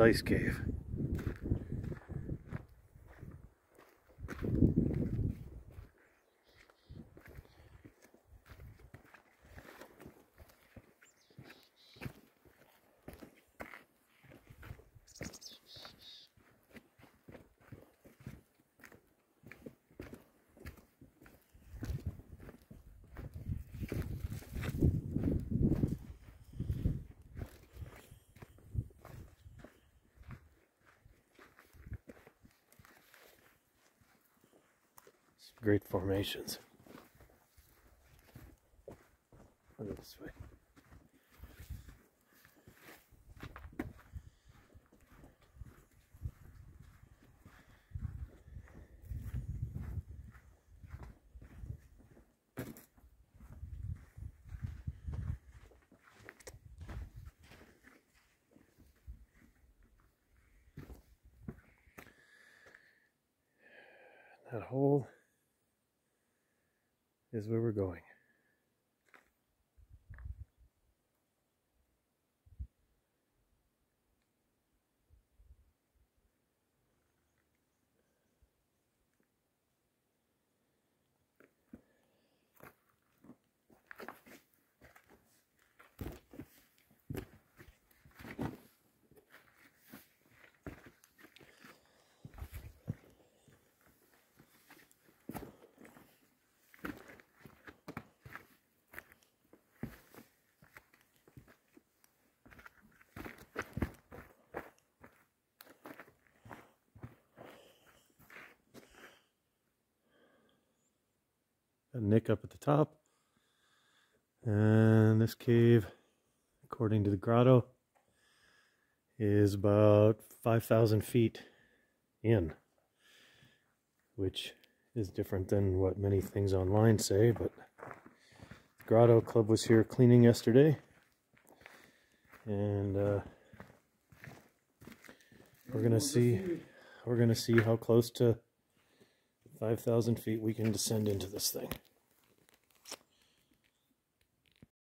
ice cave. Great formations. Look this way. That hole is where we're going. Nick up at the top. And this cave, according to the grotto, is about 5,000 feet in, which is different than what many things online say, but the Grotto Club was here cleaning yesterday, and uh, we're gonna see we're gonna see how close to 5,000 feet we can descend into this thing.